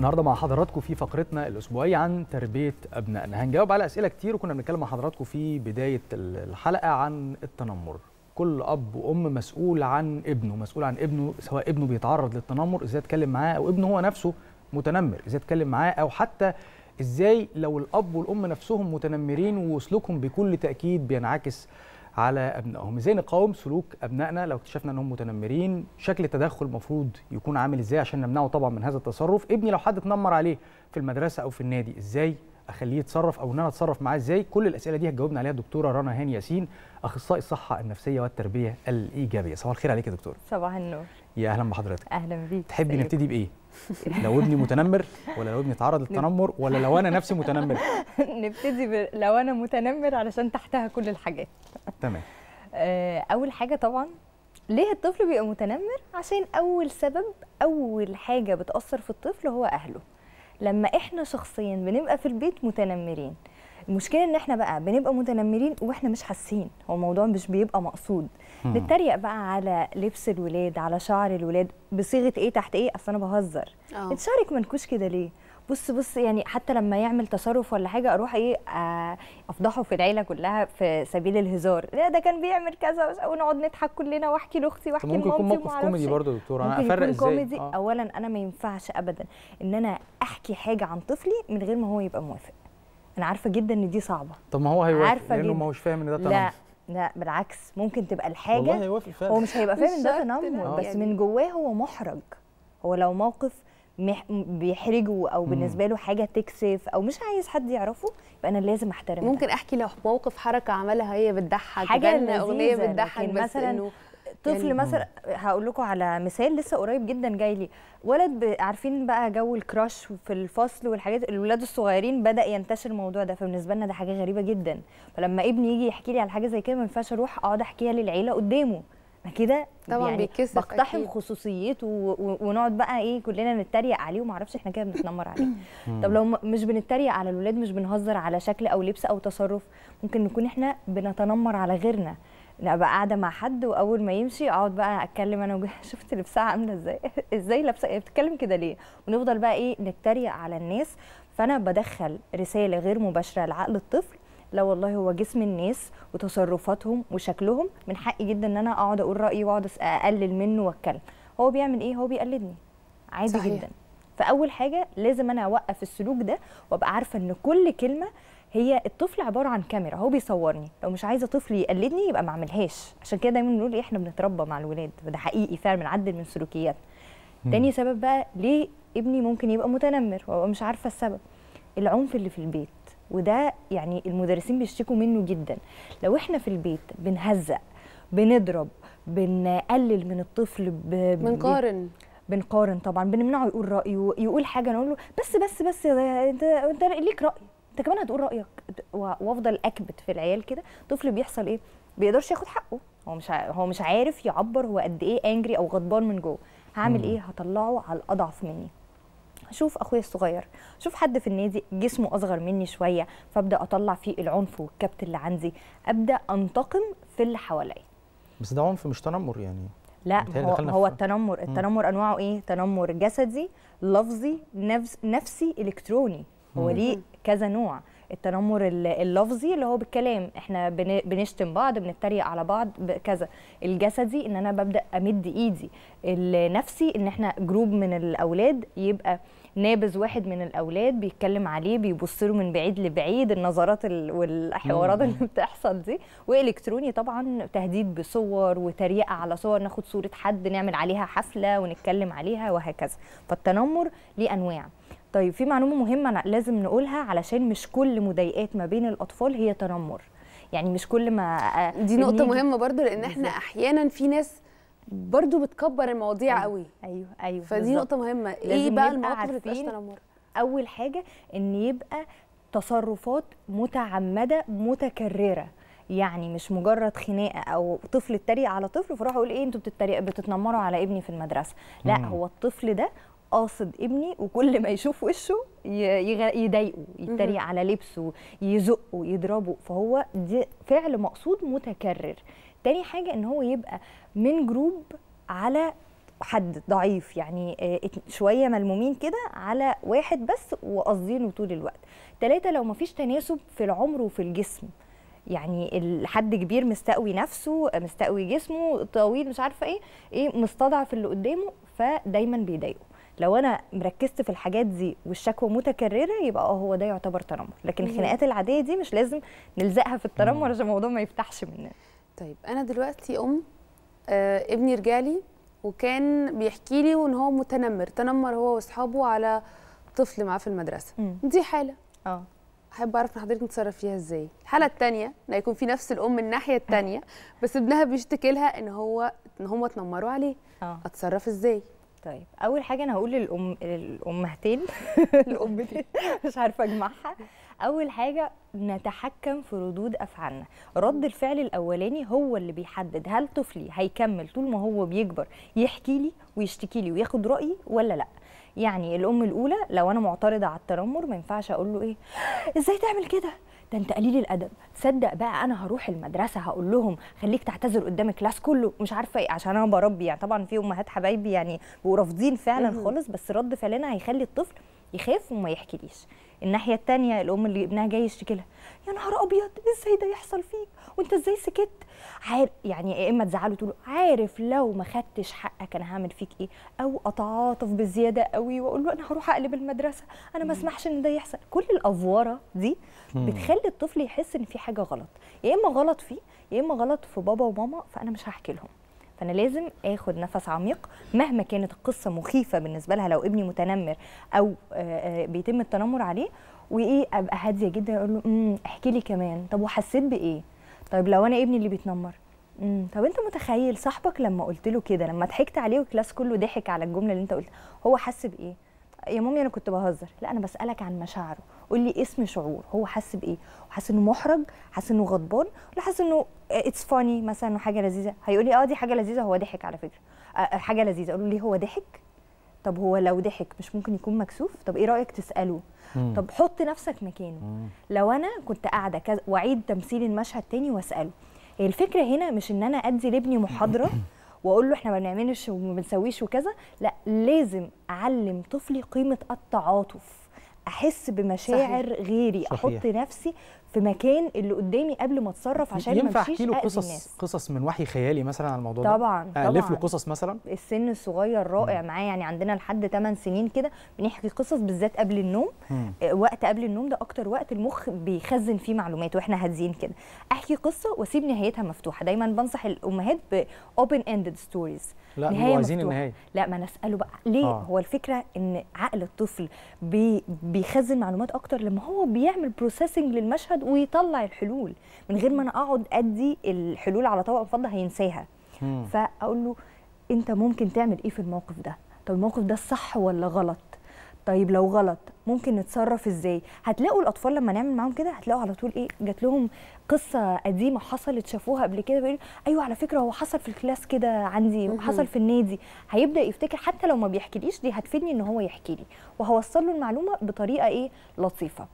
النهارده مع حضراتكم في فقرتنا الأسبوعية عن تربية أبنائنا. هنجاوب على أسئلة كتير وكنا بنتكلم مع حضراتكم في بداية الحلقة عن التنمر. كل أب وأم مسؤول عن ابنه مسؤول عن ابنه سواء ابنه بيتعرض للتنمر إزاي اتكلم معاه أو ابنه هو نفسه متنمر إزاي اتكلم معاه أو حتى إزاي لو الأب والأم نفسهم متنمرين وسلوكهم بكل تأكيد بينعكس على أبنائهم. إزاي نقاوم سلوك أبنائنا لو اكتشفنا إنهم متنمرين؟ شكل التدخل المفروض يكون عامل إزاي عشان نمنعه طبعا من هذا التصرف؟ ابني لو حد اتنمر عليه في المدرسة أو في النادي إزاي؟ أخليه يتصرف أو إن أنا أتصرف معاه إزاي. كل الأسئلة دي هتجاوبنا عليها الدكتوره رنا هاني ياسين أخصائي الصحة النفسية والتربية الإيجابية. صباح الخير عليك يا دكتور. صباح النور. يا أهلا بحضرتك. أهلا بيك. تحبي نبتدي بإيه؟ لو ابني متنمر ولا لو ابني اتعرض للتنمر ولا لو أنا نفسي متنمر؟ نبتدي ب... لو أنا متنمر علشان تحتها كل الحاجات. تمام. أول حاجة طبعا ليه الطفل بيبقى متنمر؟ عشان أول سبب أول حاجة بتأثر في الطفل هو أهله. لما إحنا شخصيا بنبقى في البيت متنمرين. المشكلة إن إحنا بقى بنبقى متنمرين وإحنا مش حاسين. هو الموضوع مش بيبقى مقصود. نتريق بقى على لبس الولاد على شعر الولاد. بصيغة إيه تحت إيه؟ أصل أنا بهزر. انت شعرك منكوش كده ليه؟ بص بص يعني حتى لما يعمل تصرف ولا حاجة أروح إيه أفضحه في العيلة كلها في سبيل الهزار. لا ده كان بيعمل كذا ونقعد نضحك كلنا واحكي لأختي واحكي لمامتي ممكن يكون موقف كوميدي برضه يا دكتوره أنا أفرق إزاي؟ كوميدي. آه. اولا أنا ما ينفعش ابدا إن أنا أحكي حاجة عن طفلي من غير ما هو يبقى موافق. أنا عارفة جدا إن دي صعبة. طب ما هو هيوافق لأنه ما هوش فاهم إن ده تنمر. لا لا بالعكس. ممكن تبقى الحاجة والله هيوافق فعلا. هو مش هيبقى فاهم إن ده تنمر بس من جواه هو محرج. هو لو موقف بيحرجه أو بالنسبة له حاجة تكسف أو مش عايز حد يعرفه يبقى أنا لازم أحترم ممكن ده. أحكي لو موقف حركة عملها هي بتضحك حاجة أغنية بتضحك بس مثلا إنه طفل يعني مثلا هقول لكم على مثال لسه قريب جدا جاي لي. ولد عارفين بقى جو الكراش في الفصل والحاجات الولاد الصغيرين بدأ ينتشر الموضوع ده فبالنسبة لنا ده حاجة غريبة جدا. فلما ابني يجي يحكي لي على حاجة زي كده ما ينفعش أروح أقعد أحكيها للعيلة قدامه. أنا كده طبعا يعني بيتكسف بقتحم. خصوصيته ونقعد بقى إيه كلنا نتريق عليه وما أعرفش إحنا كده بنتنمر عليه. طب لو مش بنتريق على الولاد مش بنهزر على شكل أو لبس أو تصرف ممكن نكون إحنا بنتنمر على غيرنا. لا ابقى قاعدة مع حد وأول ما يمشي أقعد بقى أتكلم أنا وجه شفت لبسها عاملة إزاي؟ إزاي لابسة؟ بتتكلم كده ليه؟ ونفضل بقى إيه نتريق على الناس. فأنا بدخل رسالة غير مباشرة لعقل الطفل لا والله هو جسم الناس وتصرفاتهم وشكلهم من حقي جدا إن أنا أقعد أقول رأيي وأقعد أقلل منه وأتكلم. هو بيعمل إيه؟ هو بيقلدني. عادي صحيح. جدا. فأول حاجة لازم أنا أوقف السلوك ده وأبقى عارفة إن كل كلمة هي الطفل عبارة عن كاميرا هو بيصورني. لو مش عايزة طفلي يقلدني يبقى ما أعملهاش. عشان كده دايما بنقول إحنا بنتربى مع الولاد. وده حقيقي فعلا بنعدل من سلوكياتنا تاني سبب بقى ليه ابني ممكن يبقى متنمر وأبقى مش عارفة السبب؟ العنف اللي في البيت. وده يعني المدرسين بيشتكوا منه جدا. لو إحنا في البيت بنهزق بنضرب بنقلل من الطفل ب... بنقارن بنقارن طبعا بنمنعه يقول رأيه يقول حاجة نقول له بس بس بس أنت أنت ليك رأي. أنت كمان هتقول رأيك. وأفضل أكبت في العيال كده. طفل بيحصل إيه؟ بيقدرش ياخد حقه. هو مش هو مش عارف يعبر هو قد إيه انجري أو غضبان من جوه. هعمل إيه؟ هطلعه على الأضعف مني. أشوف أخويا الصغير أشوف حد في النادي جسمه أصغر مني شوية فأبدأ أطلع فيه العنف والكبت اللي عندي أبدأ أنتقم في اللي حواليا. بس ده عنف مش تنمر يعني؟ لا هو, هو التنمر التنمر أنواعه إيه؟ تنمر جسدي لفظي نفس نفسي إلكتروني. هو ليه كذا نوع. التنمر اللفظي اللي هو بالكلام إحنا بنشتم بعض بنتريق على بعض كذا. الجسدي إن أنا ببدأ أمد إيدي. النفسي إن إحنا جروب من الأولاد يبقى نابذ واحد من الأولاد بيتكلم عليه بيبص له من بعيد لبعيد النظرات والحوارات اللي بتحصل دي. وإلكتروني طبعا تهديد بصور وتريقة على صور ناخد صورة حد نعمل عليها حفله ونتكلم عليها وهكذا. فالتنمر ليه أنواع. طيب في معلومة مهمة لازم نقولها علشان مش كل مضايقات ما بين الأطفال هي تنمر. يعني مش كل ما دي نقطة مهمة برضو لأن إحنا أحيانا في ناس برضو بتكبر المواضيع أيوة قوي. أيوه أيوه فدي بالزبط. نقطة مهمة. إيه بقى المواقف اللي تنمر أول حاجة إن يبقى تصرفات متعمدة متكررة. يعني مش مجرد خناقة أو طفل اتريق على طفل فراح يقول إيه أنتوا بتتريق بتتنمروا على ابني في المدرسة. لا مم. هو الطفل ده قاصد ابني وكل ما يشوف وشه يضايقه يتريق على لبسه يزقه يضربه. فهو دي فعل مقصود متكرر. تاني حاجة إن هو يبقى من جروب على حد ضعيف يعني آه، شوية ملمومين كده على واحد بس وقاصدينه طول الوقت. ثلاثة لو مفيش تناسب في العمر وفي الجسم يعني الحد كبير مستقوي نفسه مستقوي جسمه طويل مش عارفة إيه إيه مستضعف اللي قدامه فدايما بيضايقه. لو أنا مركزت في الحاجات دي والشكوى متكررة يبقى آه هو ده يعتبر تنمر. لكن. الخناقات العادية دي مش لازم نلزقها في التنمر عشان الموضوع ما يفتحش مننا. طيب أنا دلوقتي أم آه ابني رجالي وكان بيحكي لي ان هو متنمر تنمر هو وأصحابه على طفل معاه في المدرسة. مم. دي حالة. آه. أحب أعرف من حضرتك نتصرف فيها إزاي؟ الحالة الثانية إن يكون في نفس الأم الناحية الثانية بس ابنها بيشتكي لها إن هو إن هم اتنمروا عليه. آه. أتصرف إزاي؟ طيب أول حاجة أنا هقول للأم الامهتين الامتين مش عارفة أجمعها. أول حاجة نتحكم في ردود أفعالنا. رد الفعل الأولاني هو اللي بيحدد هل طفلي هيكمل طول ما هو بيكبر يحكي لي ويشتكي لي وياخد رأيي ولا لأ. يعني الأم الأولى لو أنا معترضة على التنمر ما ينفعش أقول له إيه؟ إزاي تعمل كده؟ ده أنت قليل الأدب. تصدق بقى أنا هروح المدرسة هقول لهم خليك تعتذر قدام الكلاس كله مش عارفة إيه عشان أنا بربي. يعني طبعا في أمهات حبايبي يعني بيبقوا رافضين فعلا. خالص بس رد فعلنا هيخلي الطفل يخاف وما يحكيليش. الناحية التانية الأم اللي ابنها جاي يشتكي لها يا نهار أبيض! إزاي ده يحصل فيك؟ وأنت إزاي سكت؟ عارف يعني يا إما تزعله تقول عارف لو ما خدتش حقك أنا هعمل فيك إيه؟ أو أتعاطف بزيادة قوي وأقول له أنا هروح أقلب المدرسة أنا ما أسمحش إن ده يحصل. كل الافواره دي بتخلي الطفل يحس إن في حاجة غلط يا إما غلط فيه يا إما غلط في بابا وماما فأنا مش هحكي لهم. فانا لازم آخد نفس عميق. مهما كانت القصة مخيفة بالنسبة لها لو ابني متنمر أو آه، آه، بيتم التنمر عليه وإيه أبقى هادية جدا أقول له احكي لي كمان. طب وحسيت بإيه؟ طيب لو أنا ابني اللي بيتنمر. امم طب أنت متخيل صاحبك لما قلت له كده لما ضحكت عليه والكلاس كله ضحك على الجملة اللي أنت قلتها هو حس بإيه؟ يا مامي أنا كنت بهزر. لا أنا بسألك عن مشاعره. قول لي اسم شعور. هو حس بإيه؟ حاسس إنه محرج؟ حاسس إنه غضبان؟ ولا حاسس إنه اتس فاني مثلا حاجة لذيذة. هيقول لي آه دي حاجة لذيذة هو ضحك على فكرة. آه آه، حاجة لذيذة. أقول له ليه هو ضحك؟ طب هو لو ضحك مش ممكن يكون مكسوف؟ طب إيه رأيك تسأله؟ مم. طب حط نفسك مكانه. مم. لو أنا كنت قاعدة كذا وأعيد تمثيل المشهد تاني وأسأله الفكرة هنا مش إن أنا أدي لابني محاضرة؟ واقول له إحنا ما بنعملش وما بنسويش وكذا لا لازم اعلم طفلي قيمة التعاطف احس بمشاعر صحيح. غيري صحيح. أحط نفسي في مكان اللي قدامي قبل ما اتصرف عشان ينفع أحكي له قصص قصص من وحي خيالي مثلا على الموضوع ده؟ طبعا ألف طبعا. له قصص مثلا؟ السن الصغير رائع معاه يعني عندنا لحد 8 سنين كده بنحكي قصص بالذات قبل النوم. مم. آه، وقت قبل النوم ده أكتر وقت المخ بيخزن فيه معلومات وإحنا هاديين كده. أحكي قصة وأسيب نهايتها مفتوحة. دايما بنصح الأمهات ب open ended stories. لا نهاية عايزين مفتوحة. النهاية. لا ما نساله بقى ليه؟ آه. آه. هو الفكرة إن عقل الطفل بي بيخزن معلومات أكتر لما هو بيعمل processing للمشهد ويطلع الحلول. من غير ما أنا أقعد أدي الحلول على طبق فضه هينساها. مم. فأقول له أنت ممكن تعمل إيه في الموقف ده؟ طب الموقف ده صح ولا غلط؟ طيب لو غلط ممكن نتصرف إزاي؟ هتلاقوا الأطفال لما نعمل معاهم كده هتلاقوا على طول إيه جات لهم قصة قديمة حصلت شافوها قبل كده بيقول أيوه على فكرة هو حصل في ال class كده عندي. حصل في النادي. هيبدأ يفتكر حتى لو ما بيحكيليش دي هتفيدني إن هو يحكي لي وهوصل له المعلومة بطريقة إيه لطيفة.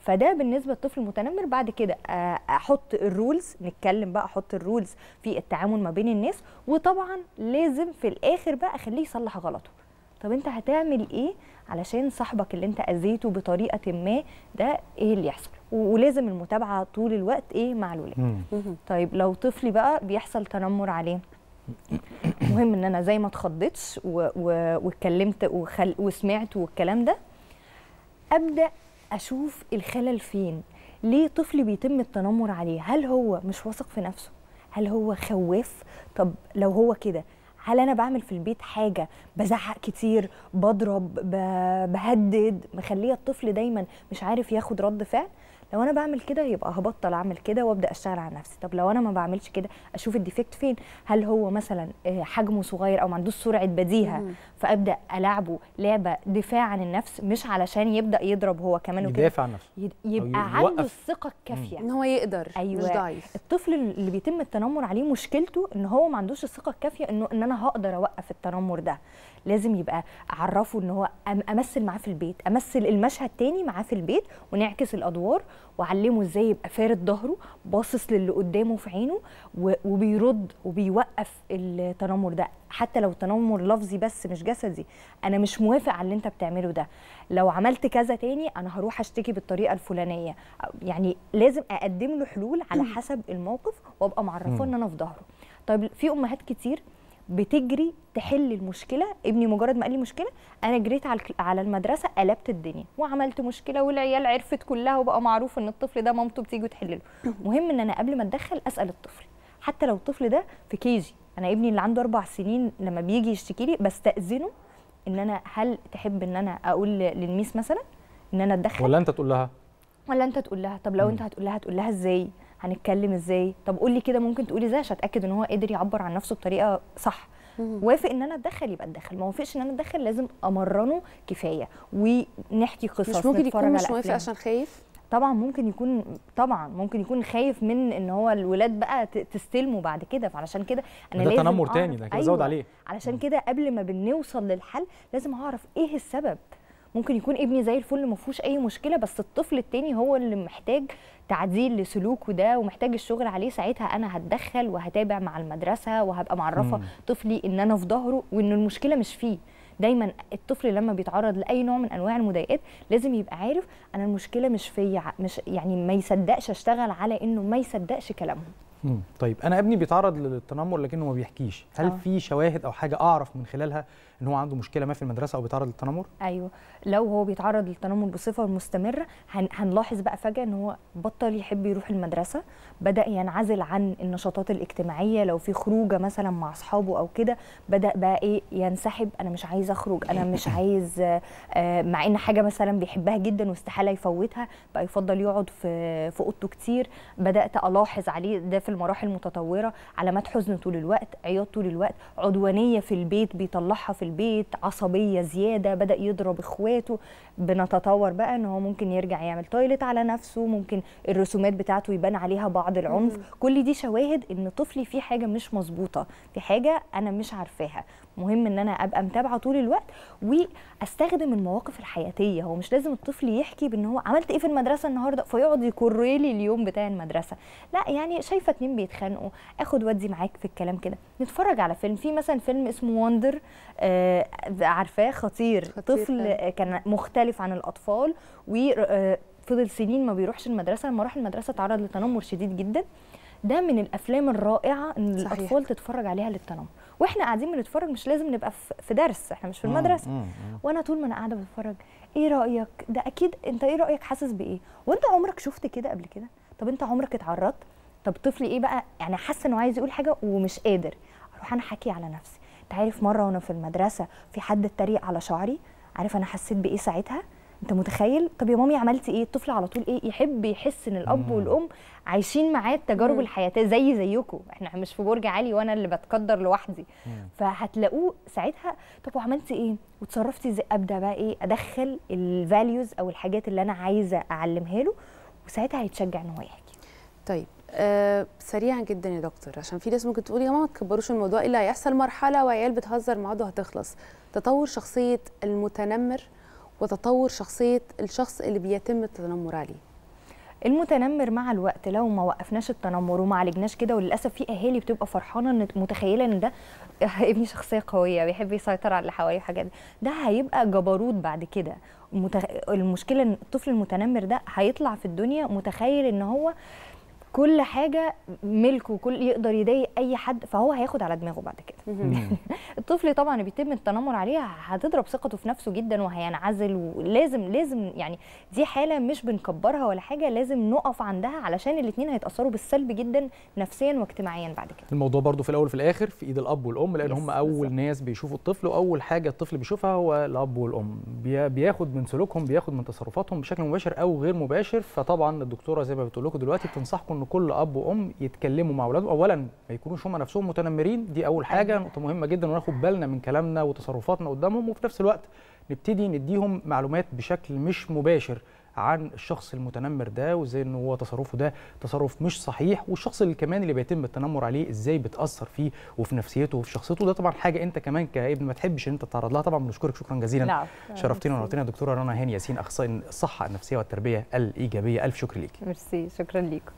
فده بالنسبة للطفل المتنمر. بعد كده آه، أحط ال rules نتكلم بقى أحط ال rules في التعامل ما بين الناس. وطبعا لازم في الآخر بقى أخليه يصلح غلطه. طب أنت هتعمل إيه علشان صاحبك اللي أنت أذيته بطريقة ما ده إيه اللي يحصل؟ ولازم المتابعة طول الوقت إيه مع الولاد. طيب لو طفلي بقى بيحصل تنمر عليه. مهم إن أنا زي ما اتخضيتش و- واتكلمت وخل... وسمعت والكلام ده أبدأ أشوف الخلل فين؟ ليه طفلي بيتم التنمر عليه؟ هل هو مش واثق في نفسه؟ هل هو خواف؟ طب لو هو كده هل أنا بعمل في البيت حاجة؟ بزعق كتير بضرب بهدد؟ مخلية الطفل دايما مش عارف ياخد رد فعل؟ لو أنا بعمل كده يبقى هبطل أعمل كده وأبدأ أشتغل على نفسي. طب لو أنا ما بعملش كده أشوف الديفكت فين؟ هل هو مثلا آه، حجمه صغير أو ما عندوش سرعة بديهة. فأبدأ ألعبه لعبة دفاع عن النفس مش علشان يبدأ يضرب هو كمان وكده. يدافع عن نفسه. يبقى. عنده الثقه الكافيه إن هو يقدر أيوة. مش ضعيف. الطفل اللي بيتم التنمر عليه مشكلته إن هو ما عندوش الثقة الكافية إنه إن أنا هقدر أوقف التنمر ده. لازم يبقى أعرفه إن هو أمثل معاه في البيت أمثل المشهد تاني معاه في البيت ونعكس الأدوار واعلمه إزاي يبقى فارد ظهره باصص للي قدامه في عينه وبيرد وبيوقف التنمر ده. حتى لو تنمر لفظي بس مش جسدي أنا مش موافق على اللي انت بتعمله ده. لو عملت كذا تاني أنا هروح اشتكي بالطريقة الفلانية. يعني لازم اقدم له حلول على حسب الموقف وابقى معرفاه ان أنا في ظهره. طيب في امهات كتير بتجري تحل المشكلة. ابني مجرد ما قال لي مشكلة أنا جريت على على المدرسة قلبت الدنيا وعملت مشكلة والعيال عرفت كلها وبقى معروف إن الطفل ده مامته بتيجي وتحل له. مهم إن أنا قبل ما أتدخل أسأل الطفل. حتى لو الطفل ده في كيجي أنا ابني اللي عنده أربع سنين لما بيجي يشتكي لي بستأذنه إن أنا هل تحب إن أنا أقول للميس مثلا إن أنا أتدخل؟ ولا أنت تقول لها؟ ولا أنت تقول لها؟ طب لو أنت هتقول لها هتقول لها إزاي؟ هنتكلم إزاي؟ طب قول لي كده ممكن تقولي إزاي عشان اتأكد ان هو قدر يعبر عن نفسه بطريقة صح. وافق ان أنا اتدخل يبقى اتدخل. ما وافقش ان أنا اتدخل لازم امرنه كفاية. ونحكي قصص مش ممكن يكون مش موافق. عشان خايف؟ طبعا ممكن يكون طبعا ممكن يكون خايف من إن هو الولاد بقى تستلمه بعد كده. فعلشان كده أنا ده لازم تنمر تاني ده كده زود عليه. علشان كده قبل ما بنوصل للحل لازم أعرف إيه السبب. ممكن يكون ابني زي الفل ما فيهوش أي مشكلة بس الطفل التاني هو اللي محتاج تعديل لسلوكه ده ومحتاج الشغل عليه ساعتها أنا هتدخل وهتابع مع المدرسة وهبقى معرفة مم. طفلي إن أنا في ظهره وإن المشكلة مش فيه دايما الطفل لما بيتعرض لأي نوع من أنواع المضايقات لازم يبقى عارف أنا المشكلة مش فيا مش يعني ما يصدقش أشتغل على إنه ما يصدقش كلامهم. طيب أنا ابني بيتعرض للتنمر لكنه ما بيحكيش هل آه. في شواهد أو حاجة أعرف من خلالها إن هو عنده مشكلة ما في المدرسة أو بيتعرض للتنمر؟ أيوه لو هو بيتعرض للتنمر بصفة مستمرة هن هنلاحظ بقى فجأة إن هو بطل يحب يروح المدرسة بدأ ينعزل عن النشاطات الاجتماعية لو في خروجة مثلا مع أصحابه أو كده بدأ بقى إيه ينسحب أنا مش عايز أخرج أنا مش عايز آه، مع إن حاجة مثلا بيحبها جدا واستحالة يفوتها بقى يفضل يقعد في في أوضته كتير. بدأت ألاحظ عليه ده في المراحل المتطورة علامات حزن طول الوقت عياط طول الوقت عدوانية في البيت بيطلعها في البيت عصبية زيادة بدأ يضرب إخواته. بنتطور بقى إن هو ممكن يرجع يعمل toilet على نفسه ممكن الرسومات بتاعته يبان عليها بعض العنف. كل دي شواهد إن طفلي فيه حاجة مش مظبوطة في حاجة أنا مش عارفاها. مهم إن أنا أبقى متابعة طول الوقت وأستخدم المواقف الحياتية. هو مش لازم الطفل يحكي بإن هو عملت إيه في المدرسة النهارده فيقعد يكر لي اليوم بتاع المدرسة. لا يعني شايفة اتنين بيتخانقوا. آخد ودي معاك في الكلام كده. نتفرج على فيلم. في مثلا فيلم اسمه Wonder آه عارفاه؟ خطير, خطير طفل. آه، كان مختلف عن الأطفال وفضل سنين ما بيروحش المدرسة. لما راح المدرسة تعرض لتنمر شديد جدا. ده من الأفلام الرائعة إن صحيح. الأطفال تتفرج عليها للتنمر. وإحنا قاعدين بنتفرج مش لازم نبقى في- في درس إحنا مش في المدرسة. مم. مم. وأنا طول ما أنا قاعدة بتفرج إيه رأيك؟ ده أكيد أنت إيه رأيك؟ حاسس بإيه؟ وأنت عمرك شفت كده قبل كده؟ طب أنت عمرك اتعرضت؟ طب طفلي إيه بقى؟ يعني حاسه إنه عايز يقول حاجة ومش قادر. أروح أنا حكي على نفسي. أنت عارف مرة وأنا في المدرسة في حد اتريق على شعري؟ عارف أنا حسيت بإيه ساعتها؟ انت متخيل؟ طب يا مامي عملتي إيه؟ الطفل على طول إيه؟ يحب يحس ان الأب مم. والأم عايشين معاه التجارب مم. الحياتية زي زيكم. إحنا مش في برج عالي وأنا اللي بتقدر لوحدي. مم. فهتلاقوه ساعتها طب وعملتي إيه؟ وتصرفتي إزاي؟ ابدأ بقى إيه؟ ادخل الفاليوز أو الحاجات اللي أنا عايزة اعلمها له وساعتها هيتشجع ان هو يحكي. طيب آه سريعا جدا يا دكتور عشان في ناس ممكن تقول يا ماما ما تكبروش الموضوع إلا هيحصل مرحلة وعيال بتهزر مع بعض وهتخلص تطور شخصية المتنمر وتطور شخصية الشخص اللي بيتم التنمر عليه المتنمر مع الوقت لو ما وقفناش التنمر وما عالجناش كده وللأسف في أهالي بتبقى فرحانة إن متخيلة إن ده ابني شخصية قوية بيحب يسيطر على اللي حواليه وحاجات. ده هيبقى جبروت بعد كده. المشكلة إن الطفل المتنمر ده هيطلع في الدنيا متخيل إن هو كل حاجة ملكه كل يقدر يضايق أي حد فهو هياخد على دماغه بعد كده. الطفل طبعا اللي بيتم التنمر عليه هتضرب ثقته في نفسه جدا وهينعزل ولازم لازم يعني دي حالة مش بنكبرها ولا حاجة لازم نقف عندها علشان الاثنين هيتأثروا بالسلب جدا نفسيا واجتماعيا بعد كده. الموضوع برضو في الأول وفي الآخر في إيد الأب والأم لأن هم أول بالظبط. ناس بيشوفوا الطفل وأول حاجة الطفل بيشوفها هو الأب والأم. بي- بياخد من سلوكهم بياخد من تصرفاتهم بشكل مباشر أو غير مباشر. فطبعا الدكتورة زي ما بتقول لكم دلوقتي بتنصحكم إن كل أب وأم يتكلموا مع أولادهم. اولا ما يكونوش هم نفسهم متنمرين. دي أول حاجة. أيوة. نقطة مهمة جدا وناخد بالنا من كلامنا وتصرفاتنا قدامهم. وفي نفس الوقت نبتدي نديهم معلومات بشكل مش مباشر عن الشخص المتنمر ده وإزاي إن هو تصرفه ده تصرف مش صحيح والشخص اللي كمان اللي بيتم التنمر عليه إزاي بتأثر فيه وفي نفسيته وفي شخصيته. ده طبعا حاجة أنت كمان كابن ما تحبش إن أنت تتعرض لها. طبعا بنشكرك. شكرا جزيلا. نعم شرفتينا ونورتينا. دكتورة رنا هاني ياسين أخصائي الصحة النفسية والتربية الإيجابية. ألف شكر ليكي ميرسي. شكرا ليكم.